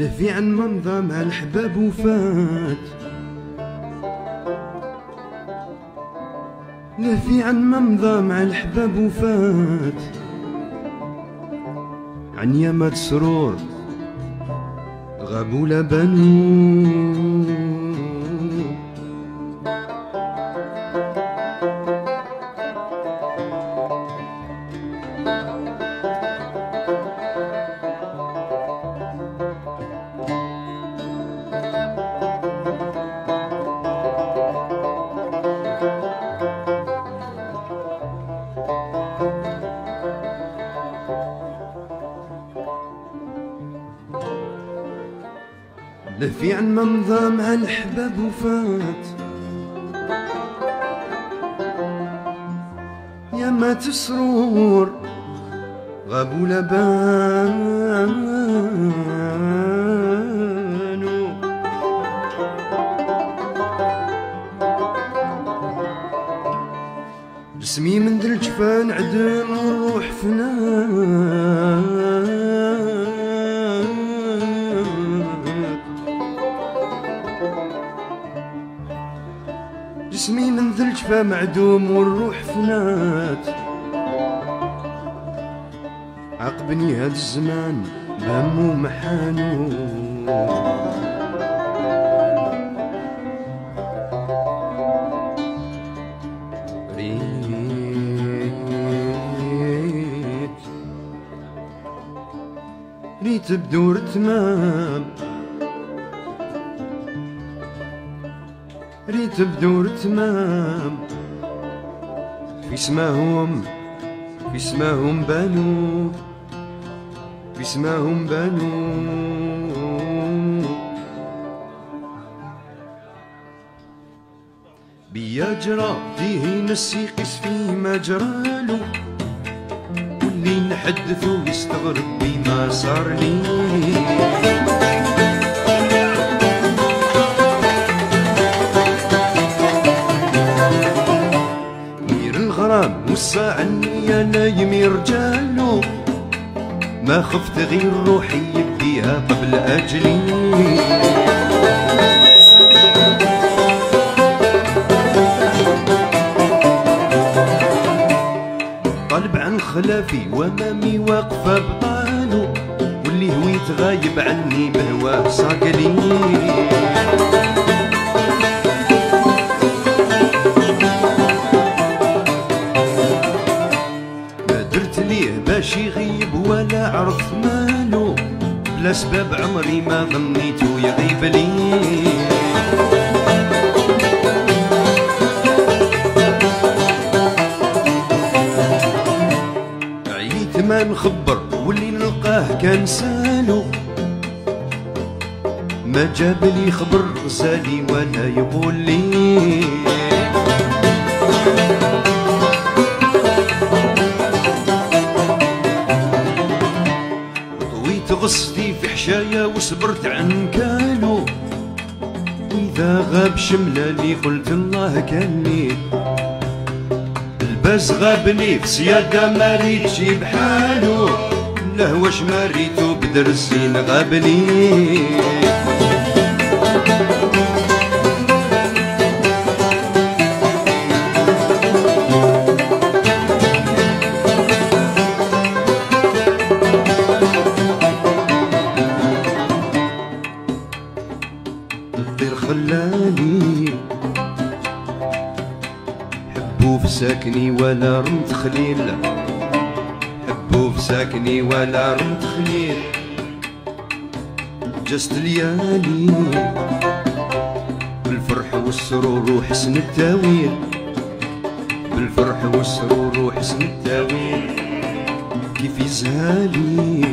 لهفي عن منظى مع الحباب وفات. لهفي عن منظى مع الحباب وفات. عن يامات سرور غابوا لفي عن ممضى مع الحباب وفات. يا ما تسرور غابوا لبانو جسمي من ذا الجفان عدم والروح فنان. معدوم والروح فنات؟ عقبني هاد الزمان بهمو محانو ريت ريت بدور تمام. ريت بدور تمام. في سماهم في سماهم بانو في سماهم بانو بيا جرى فيه نسي قيس فيه ما جرالو واللي نحدثو يستغرب بما صار لي. الغرام والساعة النية نايم رجالو ما خفت غير روحي يبديها قبل أجلي. طالب عن خلافي وأمامي واقفة بطالو واللي هويت غايب عني بهواه صاقلي. بلا سبب عمري ما ظنيتو يغيب لي. عييت ما نخبر واللي نلقاه كان سالو. ما جاب لي خبر غزالي ولا يقول لي. حشايا وصبرت عن كالو إذا غاب شملالي قلت الله كان لي الباس غابني في سيادة ما ريتش بحالو. له واش ما ريتو بدر الزين غابني. ولا رمت خليل جست ليالي. بالفرح والسرور وحسن التاويل بالفرح والسرور وحسن التاويل كيف يزهالي.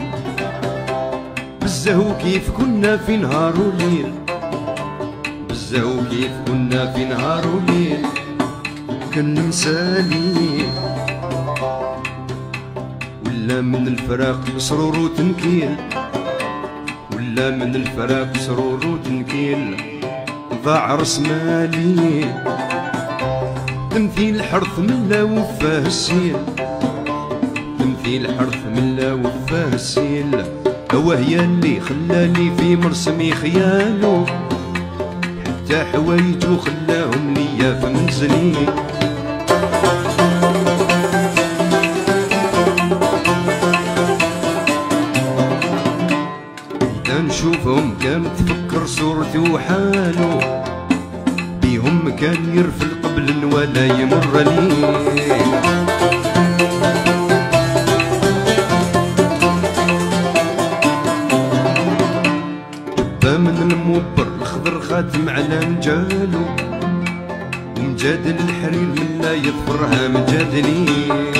بالزهو كيف كنا في نهار وليل. بالزهو كيف كنا في نهار وليل. كان ننسالي ولا من الفراق سرور وتنكيل. ولا من الفراق سرور وتنكيل. ضاع رأس مالي. تمثيل حرث من لا وفاه السيل. تمثيل حرث من لا وفاه السيل. هو هي اللي خلاني في مرسمي خيالو حتى حوايجو خلاهم ليا في منزلي. نشوفهم كان تفكر صورتي وحالو بيهم كان يرفل قبل ولا يمر لي. من الموبر الخضر خاتم على مجالو ومجادل الحرير من لا يفرها مجادلي.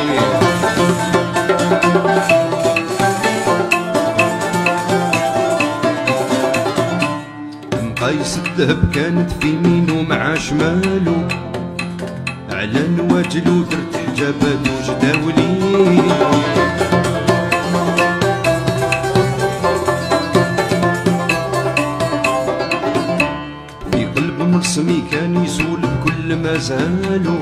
الذهب كانت في يمينو مع شمالو على الواجلو درت حجابات وجداولي. مرسمي كان يسول بكل ما زالو.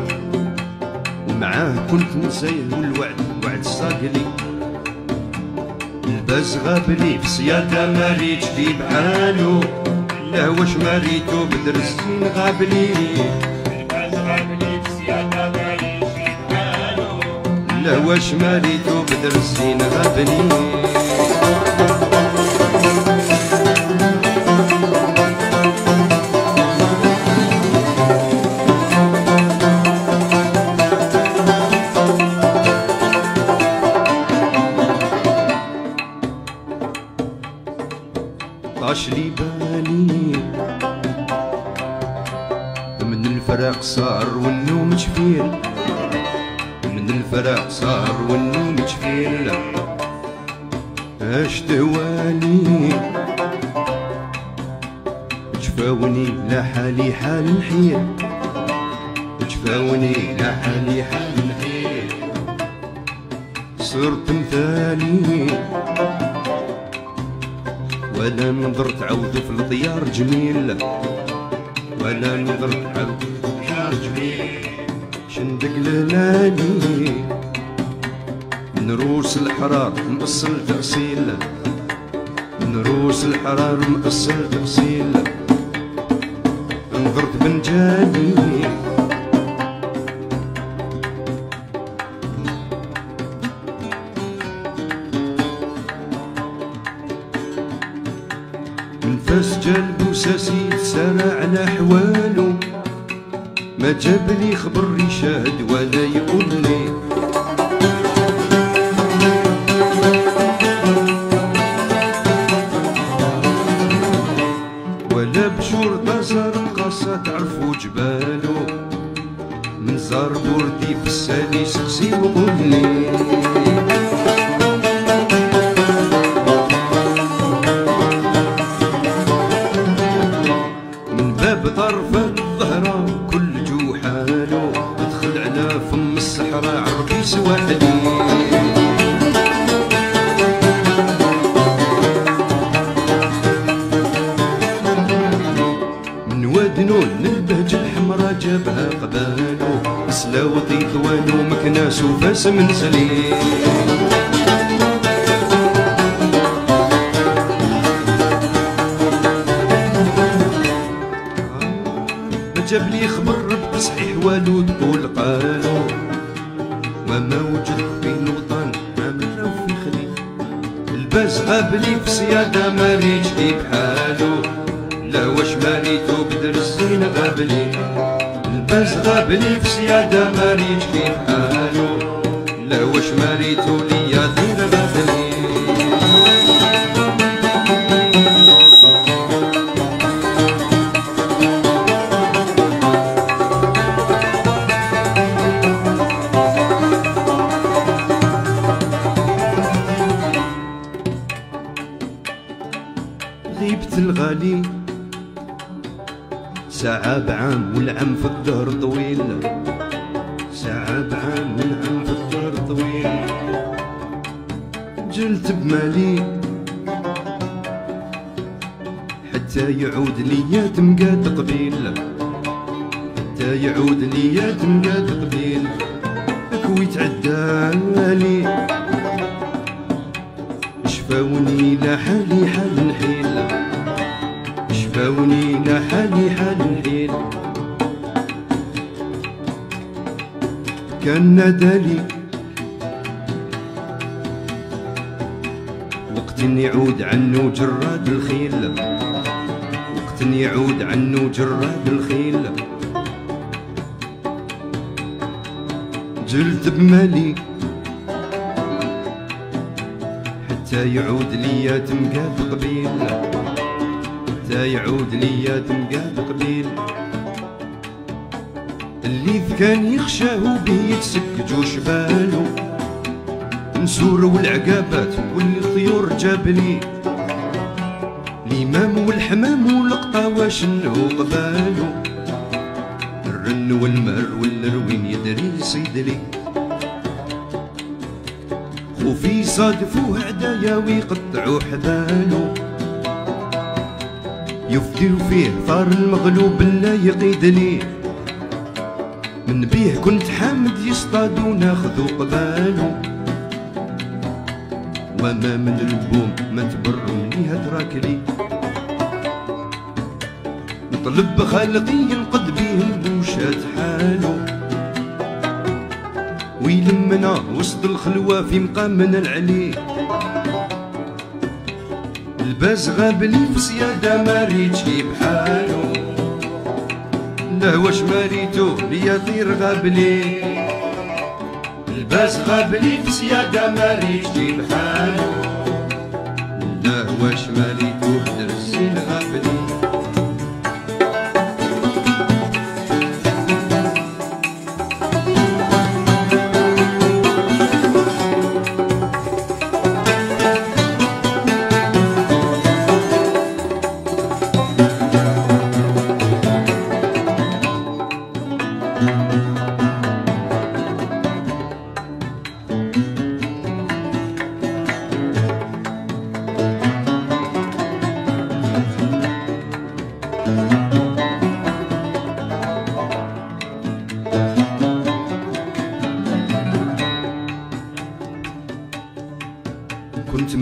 ومعاه كنت نسيه والوعد وعد صاقلي. الباز غابلي في صيادة ما ريتش في بحالو لا واش ما ريتو بدر السين غابلي؟ الباز غابلي في صيادة ما جفاوني لا حالي حال الحيل. جفاوني لا حالي حال الحيل. صرت مثالي. ولا نظر تعود في الطيار جميل. ولا نظر تعود في الطيار جميل. شندق للاني نروس الحرار مقصل تغسيل نروس الحرار مقصل تغسيل نظرت بنجاني نفس جلب وساسي سارع على حوالو. ما جاب لي خبر يشاهد ولا يقول لي تعرفو جبالو من زار بوردي في السالي سقسي وقول لي بطرف الظهرة كل جوحالو ادخل على فم الصحراء عربي سواحلي مكناس وفاس من سليم. جاب لي خبر بتصحيح والو تقول قالو وما وجد في الوطن ما مراو في خليل. الباس غابلي في سيادة ما ريتش لي بحالو. لا واش ما ريتو بدر الزين الباس غابلي في سيادة ما ريتش لي بحالو لا واش ما ريتو ليا دين جلت بمالي حتى يعود ليا تمقاد قبيل حتى يعود ليا تمقاد قبيل كويت عدالي شفاوني لا حالي حال نحيل شفاوني لا حالي حال نحيل كان نادالي وقت يعود عنه جراد الخيل. وقت يعود عنه جراد الخيل. جلد بمالي حتى يعود ليا تمقاد قبيل حتى يعود ليا تمقاد قبيل اللي كان يخشاه به يتسكج وشبالو نسور والعقابات والطيور جابلي الإمام والحمام والقطاوة شنو قبالو. الرن والمر والروين يدري صيدلي خوفي صادفوه عدايا ويقطعوا حبالو يفديو فيه ثار المغلوب لا يقيد لي من بيه كنت حامد يصطاد وناخذ قبالو. وما من البوم ما تبرمني هتراكلي نطلب خالقي ينقد بيه البوشات حالو. ويلمنا وسط الخلوة في مقامنا العلي. الباز غابلي في سيادة ما ريتشي بحالو. لا واش ماريتو ليا طير غابلي الباز غابلي في سيادة ما ريتشي بحالو لا واش ماريتو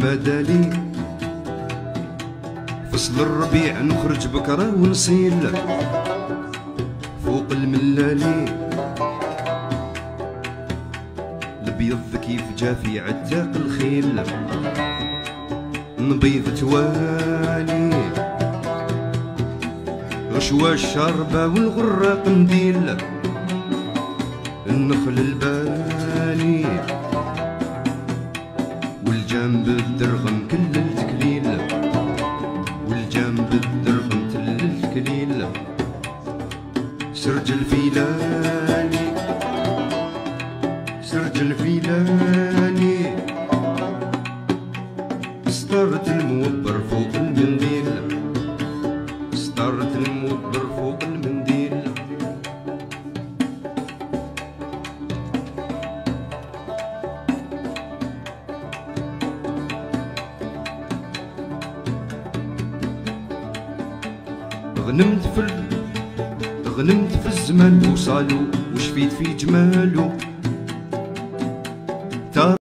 مدالي فصل الربيع نخرج بكرة ونصيل فوق الملالي البيض كيف جا في عتاق الخيل. نبيض توالي. غشوة الشربة والغراق نديل النخل البالي والجنب الدرغم كل التكليل والجنب الدرغم تل التكليل سرج الفيلاني سرج الفيلاني. سطرت الموبر فوق